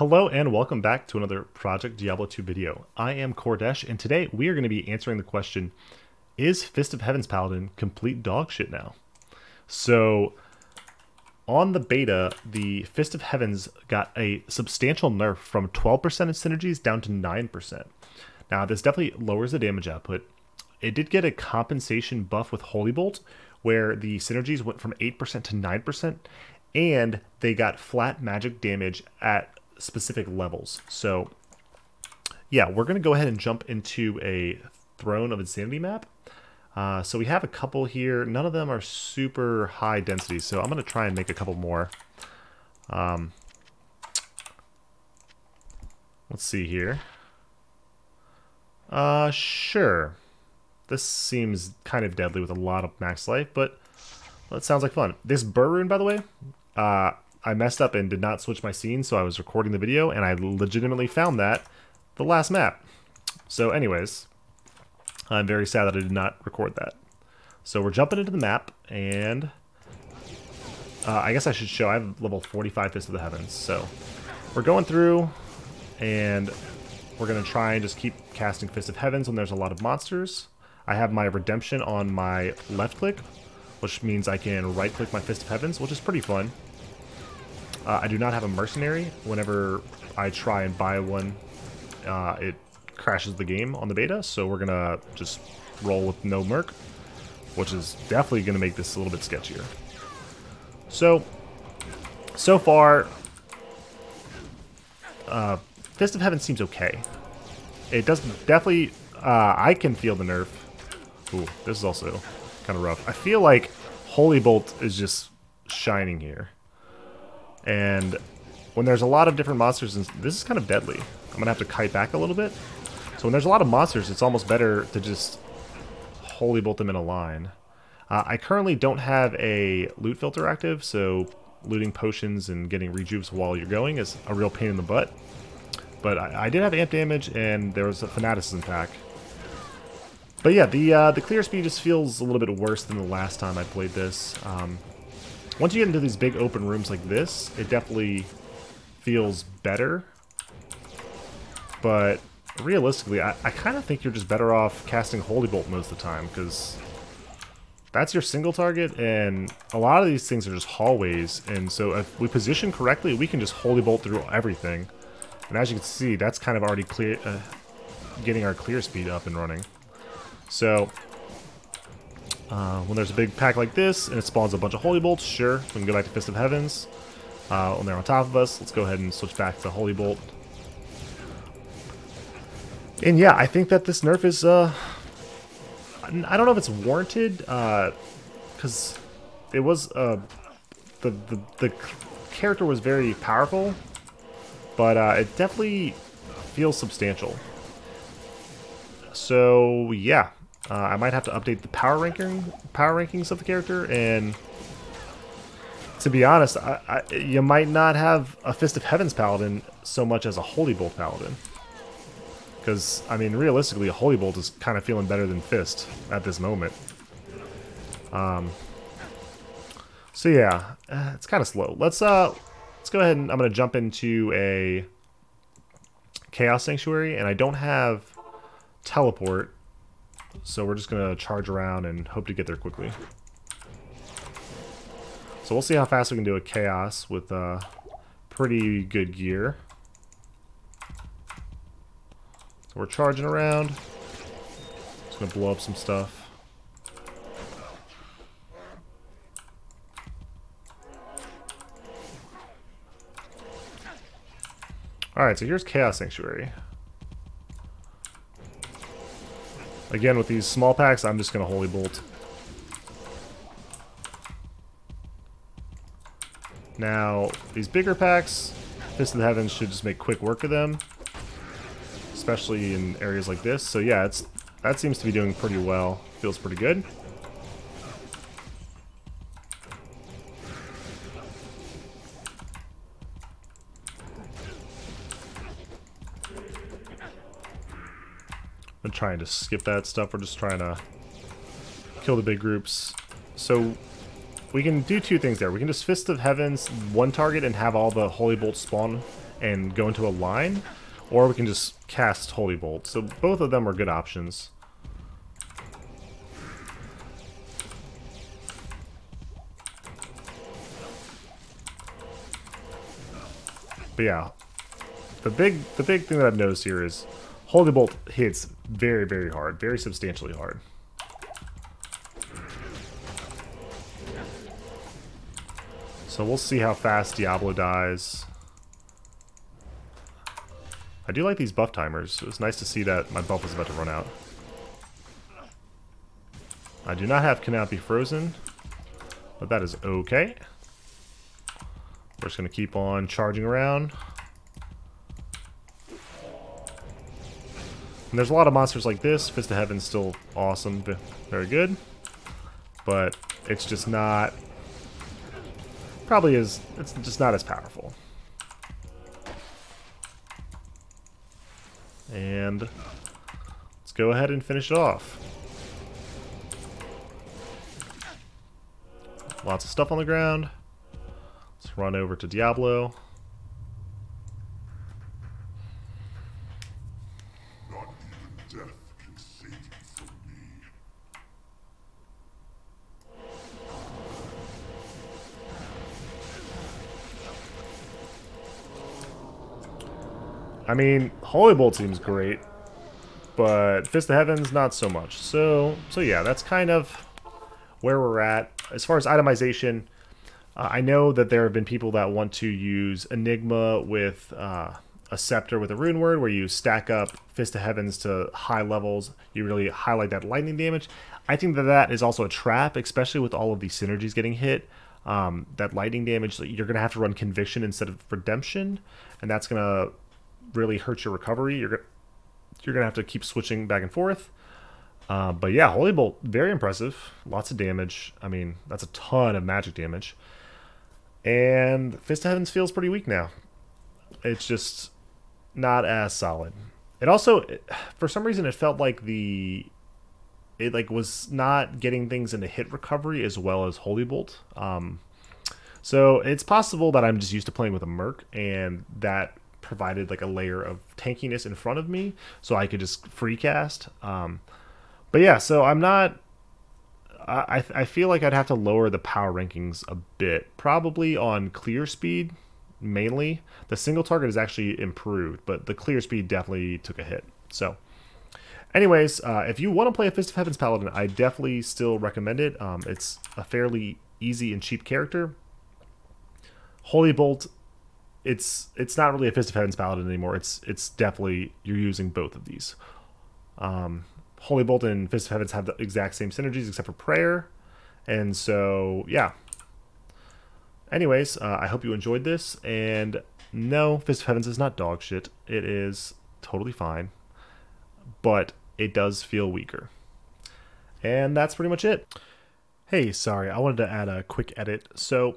Hello and welcome back to another Project Diablo 2 video. I am Kordesh and today we are going to be answering the question, is Fist of Heaven's Paladin complete dog shit now? So on the beta, the Fist of Heavens got a substantial nerf from 12% of synergies down to 9%. Now this definitely lowers the damage output. It did get a compensation buff with Holy Bolt where the synergies went from 8% to 9% and they got flat magic damage at specific levels. So yeah, we're going to go ahead and jump into a Throne of Insanity map. Uh, so we have a couple here. None of them are super high density, so I'm going to try and make a couple more. Um, let's see here. Uh, sure. This seems kind of deadly with a lot of max life, but that sounds like fun. This Ber rune, by the way, uh, I messed up and did not switch my scene, so I was recording the video, and I legitimately found that the last map. So anyways, I'm very sad that I did not record that. So we're jumping into the map, and uh, I guess I should show I have level 45 Fist of the Heavens. So we're going through, and we're going to try and just keep casting Fist of Heavens when there's a lot of monsters. I have my Redemption on my left click, which means I can right click my Fist of Heavens, which is pretty fun. Uh, I do not have a mercenary. Whenever I try and buy one, uh, it crashes the game on the beta, so we're gonna just roll with no merc, which is definitely gonna make this a little bit sketchier. So, so far, uh, Fist of Heaven seems okay. It does definitely, uh, I can feel the nerf. Ooh, this is also kind of rough. I feel like Holy Bolt is just shining here. And when there's a lot of different monsters, and this is kind of deadly. I'm going to have to kite back a little bit. So when there's a lot of monsters, it's almost better to just holy bolt them in a line. Uh, I currently don't have a loot filter active, so looting potions and getting rejuves while you're going is a real pain in the butt. But I, I did have amp damage, and there was a fanaticism pack. But yeah, the uh, the clear speed just feels a little bit worse than the last time I played this. Um, once you get into these big open rooms like this, it definitely feels better. But realistically, I, I kind of think you're just better off casting Holy Bolt most of the time, because that's your single target, and a lot of these things are just hallways, and so if we position correctly, we can just Holy Bolt through everything. And as you can see, that's kind of already clear, uh, getting our clear speed up and running. So, uh, when there's a big pack like this and it spawns a bunch of Holy Bolts, sure, we can go back to Fist of Heavens. Uh, when they're on top of us, let's go ahead and switch back to Holy Bolt. And yeah, I think that this nerf is, uh, I don't know if it's warranted, because uh, it was, uh, the, the, the character was very powerful, but uh, it definitely feels substantial. So yeah, uh, I might have to update the power ranking, power rankings of the character, and to be honest, I, I, you might not have a Fist of Heaven's Paladin so much as a Holy Bolt Paladin. Because, I mean, realistically, a Holy Bolt is kind of feeling better than Fist at this moment. Um, so yeah, uh, it's kind of slow. Let's uh, let's go ahead and I'm gonna jump into a Chaos Sanctuary, and I don't have teleport, so we're just going to charge around and hope to get there quickly. So we'll see how fast we can do a Chaos with uh, pretty good gear. So we're charging around. Just going to blow up some stuff. Alright, so here's Chaos Sanctuary. Again, with these small packs, I'm just going to Holy Bolt. Now, these bigger packs, Fist of the Heavens should just make quick work of them. Especially in areas like this. So yeah, it's that seems to be doing pretty well. Feels pretty good. Trying to skip that stuff. We're just trying to kill the big groups. So we can do two things there. We can just Fist of Heavens one target and have all the Holy Bolts spawn and go into a line, or we can just cast Holy Bolt. So both of them are good options. But yeah, the big the big thing that I've noticed here is Holy Bolt hits very, very hard, very substantially hard. So we'll see how fast Diablo dies. I do like these buff timers. It was nice to see that my buff was about to run out. I do not have Cannot Be Frozen, but that is okay. We're just going to keep on charging around. And there's a lot of monsters like this. Fist of Heaven's still awesome, very good. But it's just not... Probably is... It's just not as powerful. And let's go ahead and finish it off. Lots of stuff on the ground. Let's run over to Diablo. I mean, Holy Bolt seems great, but Fist of Heavens, not so much. So, so yeah, that's kind of where we're at. As far as itemization, uh, I know that there have been people that want to use Enigma with uh, a Scepter with a Rune Word, where you stack up Fist of Heavens to high levels. You really highlight that lightning damage. I think that that is also a trap, especially with all of these synergies getting hit. Um, that lightning damage, you're going to have to run Conviction instead of Redemption, and that's going to really hurt your recovery. You're you're gonna have to keep switching back and forth. Uh, but yeah, Holy Bolt, very impressive. Lots of damage. I mean, that's a ton of magic damage. And Fist of Heavens feels pretty weak now. It's just not as solid. It also, for some reason, it felt like the it like was not getting things into hit recovery as well as Holy Bolt. Um, so it's possible that I'm just used to playing with a Merc, and that provided like a layer of tankiness in front of me so I could just free cast. Um, but yeah, so I'm not. I, I feel like I'd have to lower the power rankings a bit, probably on clear speed mainly. The single target is actually improved, but the clear speed definitely took a hit. So, anyways, uh, if you want to play a Fist of Heavens Paladin, I definitely still recommend it. Um, it's a fairly easy and cheap character. Holy Bolt it's it's not really a fist of heavens paladin anymore. It's it's definitely you're using both of these. Um, Holy Bolt and Fist of Heavens have the exact same synergies except for prayer, and so yeah. Anyways, uh, I hope you enjoyed this, and no, Fist of Heavens is not dog shit. It is totally fine, but it does feel weaker. And that's pretty much it. Hey, sorry, I wanted to add a quick edit. So,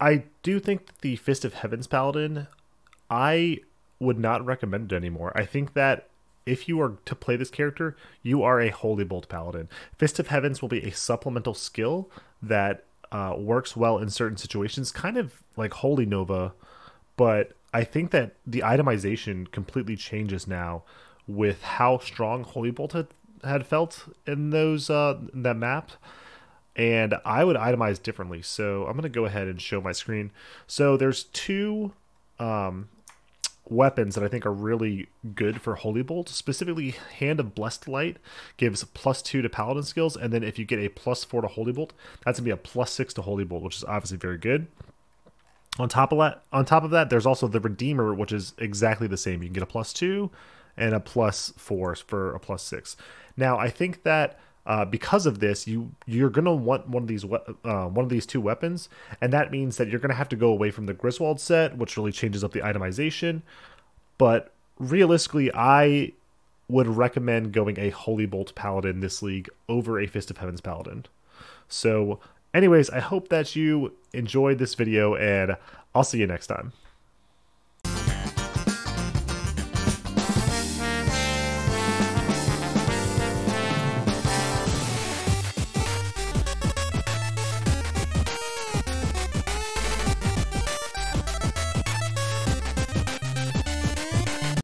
I do think the Fist of Heavens Paladin, I would not recommend it anymore. I think that if you are to play this character, you are a Holy Bolt Paladin. Fist of Heavens will be a supplemental skill that uh, works well in certain situations, kind of like Holy Nova, but I think that the itemization completely changes now with how strong Holy Bolt had, had felt in those uh, that map and I would itemize differently. So I'm going to go ahead and show my screen. So there's two um, weapons that I think are really good for Holy Bolt. Specifically, Hand of Blessed Light gives plus two to Paladin skills, and then if you get a plus four to Holy Bolt, that's gonna be a plus six to Holy Bolt, which is obviously very good. On top of that, on top of that, there's also the Redeemer, which is exactly the same. You can get a plus two and a plus four for a plus six. Now, I think that uh, because of this, you you're gonna want one of these uh, one of these two weapons, and that means that you're gonna have to go away from the Griswold set, which really changes up the itemization. But realistically, I would recommend going a Holy Bolt Paladin this league over a Fist of Heavens Paladin. So, anyways, I hope that you enjoyed this video, and I'll see you next time.